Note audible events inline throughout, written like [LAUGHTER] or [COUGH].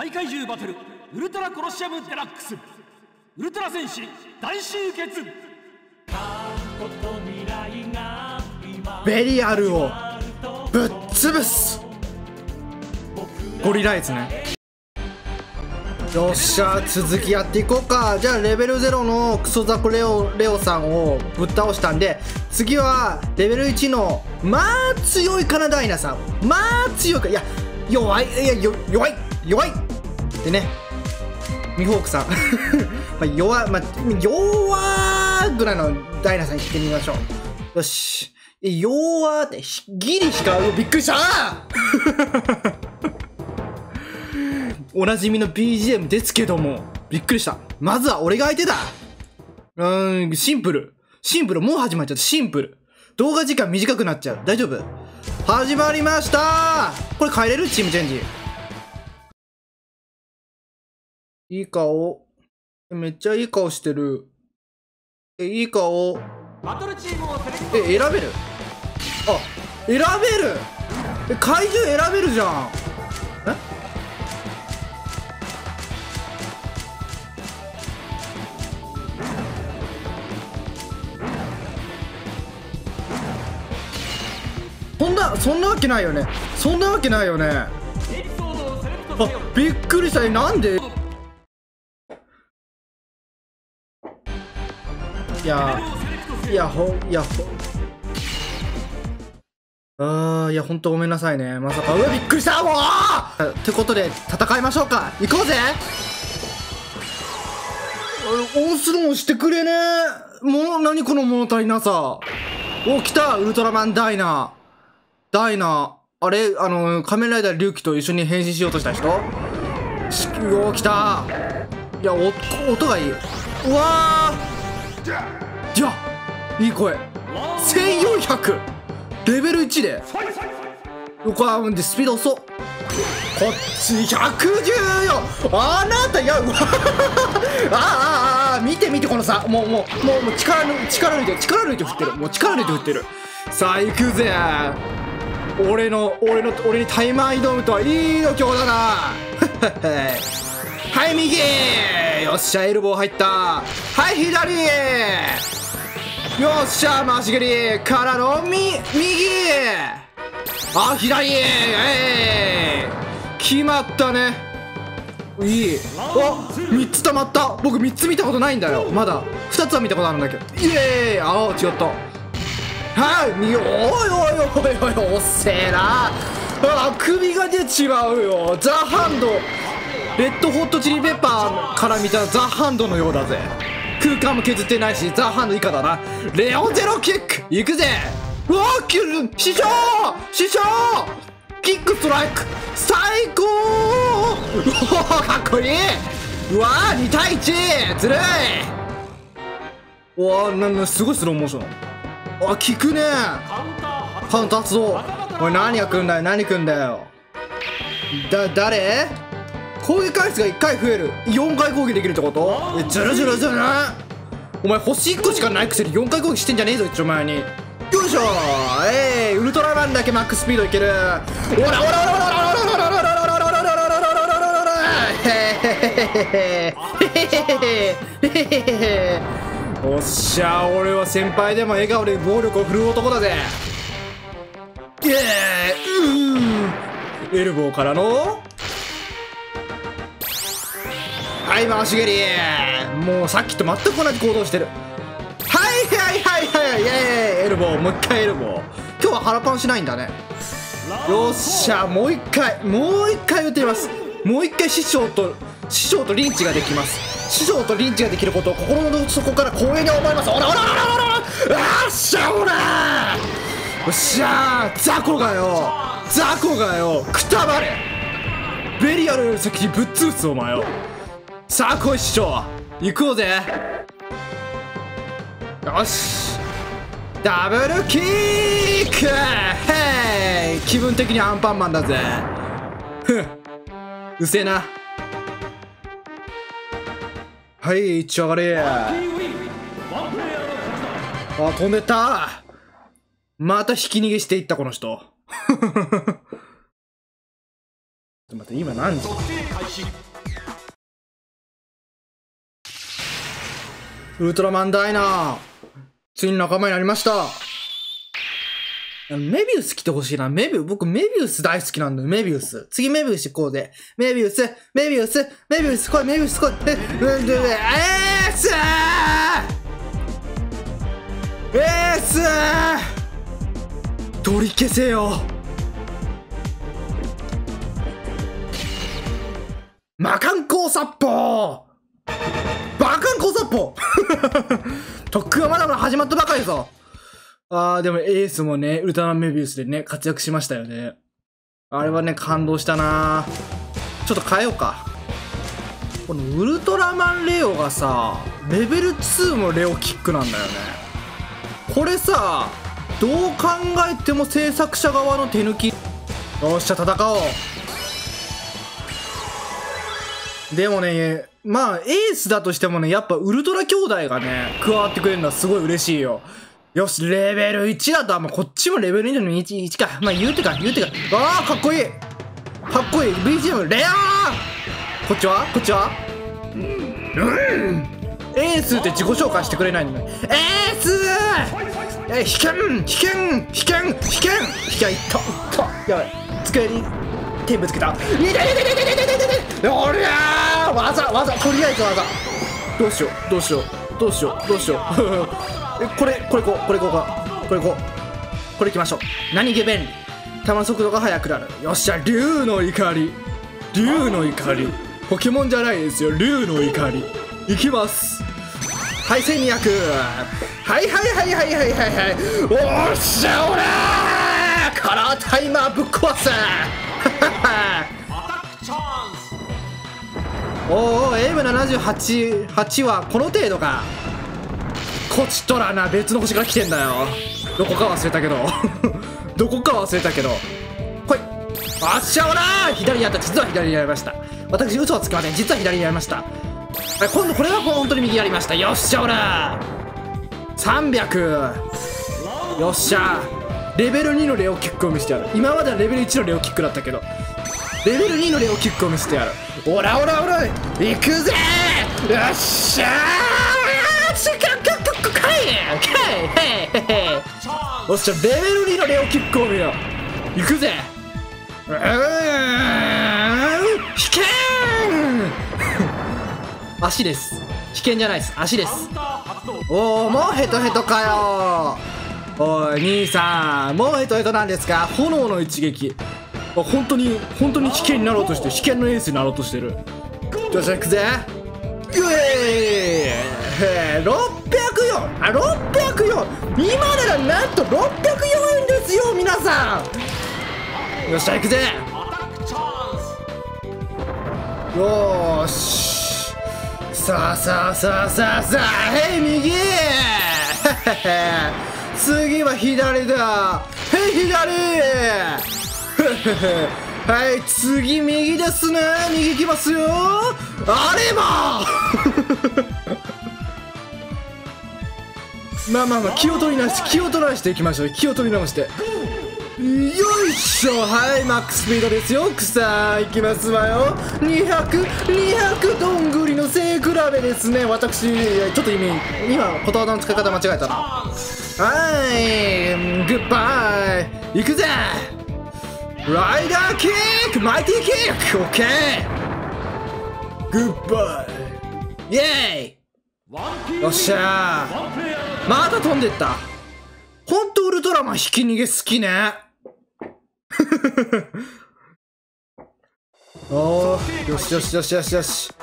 大怪獣バトルウルトラコロシアムデラックス。ウルトラ戦士大集結。ベリアルをぶっ潰す。ゴリライズね。よっしゃ続きやっていこうか。じゃあレベル0のクソザコレオレオさんをぶっ倒したんで次はレベル1のまあ強いカナダイナさん。まあ強いか。いや弱いいやよ弱い弱いでねミホークさん [LAUGHS] まあ弱まあ弱ぐらいのダイナさん行ってみましょうよし弱ってギリしかびっくりした [LAUGHS] おなじみの BGM ですけども、びっくりした。まずは俺が相手だうーん、シンプル。シンプル、もう始まっちゃった。シンプル。動画時間短くなっちゃう。大丈夫？始まりましたこれ変えれる？チームチェンジ。いい顔。めっちゃいい顔してる。え、いい顔。バトルチームをえ、選べるあ、選べるえ、怪獣選べるじゃん。え？そんな、そんなわけないよね。そんなわけないよね。あ、びっくりした。えなんで？いやいや、ほ、いや、ほん。あー、いや、ほんとごめんなさいね。まさか、うわ、びっくりしたもうってことで、戦いましょうか。行こうぜオンスローンしてくれねもの、何この物足りなさ。お、来たウルトラマンダイナー。ダイナー。あれあの、仮面ライダー龍騎と一緒に変身しようとした人？しお、来たいや、お、音がいい。うわーいや、いい声。1400! レベル1で。これでスピード遅っ。こっち110よあなたやうわ。ああああ見て見てこの差。もうもうもうもう力抜力抜いて力抜いて振ってる。もう力抜いて振ってる。さあ行くぜ。俺の俺の俺にタイマー挑むとはいい度胸だな [LAUGHS] はい右。よっしゃエルボー入った。はい左よっしゃ回し蹴り。からのみ右あ左えい。決まったね。いい。あ3つ溜まった。僕3つ見たことないんだよ。まだ。2つは見たことあるんだけど。イエーイ。ああ違った。はいみおいおいおいおいおっせえな。あ首が出ちまうよ。ザ・ハンド。レッドホットチリペッパーから見たザ・ハンドのようだぜ。空間も削ってないしザ・ハンド以下だな。レオンゼロキック行くぜ。うわーキュル師匠師匠。キックストライク最高。うわかっこいい。うわー2対1ずるい。うわーなんなすごいスローモーション。あ効くね。カウンターカウント発動。おい何が来んだよ何来んだよ。だ誰？攻撃回数が1回増える。4回攻撃できるってこと？ずるずるずる。お前星1個しかないくせに4回攻撃してんじゃねえぞ一応前に。よいしょ。ええー、ウルトラマンだけマックスピードいける。おらおらおらおらおっしゃ俺は先輩でも笑顔で暴力を振るう男だぜイエーイエルボーからのはい回し蹴りもうさっきと全く同じ行動してる。はいはいはいはい。イエーイエルボーもう一回エルボー。今日は腹パンしないんだね。よっしゃもう一回もう一回打ってみます。もう一回師匠と師匠とリンチができます。師匠とリンチができることを心の底から光栄に思います。おらおらおらおらおらあっしゃおらよっしゃ雑魚がよ雑魚がよくたばれベリアルより先にぶっ潰すお前をさあ来い師匠行こうぜ。よし。ダブルキック！ヘイ気分的にアンパンマンだぜ。ふんうせえな。はい一丁上がれ。あ飛んでった。また引き逃げしていったこの人。ちょっと待って今何時？ウルトラマンダイナーついに仲間になりましたメビウス来てほしいな。メビウス、僕メビウス大好きなんだよ。メビウス。次メビウス行こうぜ。メビウス、メビウス、メビウス来い、メビウス来い。え、うんで、えーすーえーすー取り消せよ魔漢光殺法カン光殺法特訓はまだまだ始まったばかりぞあー、でもエースもね、ウルトラマンメビウスでね、活躍しましたよね。あれはね、感動したなちょっと変えようか。このウルトラマンレオがさ、レベル2のレオキックなんだよね。これさ、どう考えても制作者側の手抜き。よっしゃ、戦おう。でもね、まあ、エースだとしてもね、やっぱウルトラ兄弟がね、加わってくれるのはすごい嬉しいよ。よし、レベル1だと、まあ、こっちもレベル2の1、1か。まあ、言うてか、言うてか。ああ、かっこいい。かっこいい !BGM、レアー！こっちは？こっちは？うんうんエースって自己紹介してくれないのね。エース！え、危険危険危険危険危険いったいったやばい。机に手ぶつけた。いててててててててておりゃー技技とりあえず技。どうしようどうしようどうしようどうしよう。えこれこれこうこれこうか。これこう。これいきましょう。何気便利弾速度が速くなる。よっしゃ竜の怒り。竜の怒り。ポケモンじゃないですよ。竜の怒り。いきます。はい1200はいはいはいはいはいはいはい。おっしゃおらー。カラータイマーぶっ壊すおー M78 8はこの程度か。こちとらな別の星から来てんだよ。どこか忘れたけど。[LAUGHS] どこか忘れたけど。ほい。あっしゃおら左にやった実は左にやりました。私嘘はつきません。実は左にやりました。今度これは本当に右やりました。よっしゃおら300よっしゃレベル2のレオキックを見せてやる。今まではレベル1のレオキックだったけど。レベル2のレオキックを見せてやる。オラオラオラ行くぜ。よっしゃー。しかかかかかいかいへいへいよっしゃレベル2のレオキックを見よう行くぜうーん危険足です危険じゃないです足ですおおもうヘトヘトかよおい兄さんもうヘトヘトなんですか炎の一撃本当に本当に危険になろうとして危険のエースになろうとしてる。じゃあじゃあ行くぜ。うえー604あ604今ならなんと604円ですよ皆さん。よっしゃ行くぜ。よーし。さあさあさあさあさあ。へい右。次は左だ。へい左 [LAUGHS] はい次右ですね。右行きますよ。あればまあまあまあ気を取り直して気を取り直していきましょう。気を取り直して。よいしょ。はいマックススピードですよ。奥さんいきますわよ。200200どんぐりの背比べですね。私ちょっと意味今言葉の使い方間違えたな。はいグッバイ。行くぜ。ライダーキックマイティーキックオッケーグッバイイェーよっしゃーまた飛んでった。ほんとウルトラマン引き逃げ好きね。[LAUGHS] おーよしよしよしよしよし。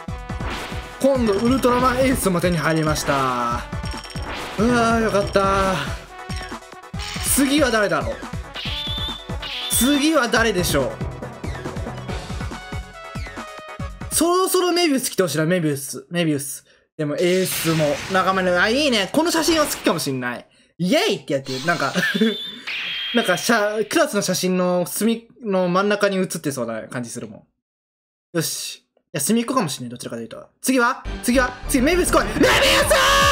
今度ウルトラマンエースも手に入りました。うわーよかった。次は誰だろう？次は誰でしょう？そろそろメビウス来てほしいなメビウス。メビウス。でもエースも。仲間のあいいね。この写真は好きかもしんない。イエイ！ってやってる。なんか [LAUGHS] なんか、クラスの写真の隅の真ん中に写ってそうな感じするもん。よし。いや、隅っこかもしれない。どちらかというと。次は？次は？次、メビウス来い！メビウス！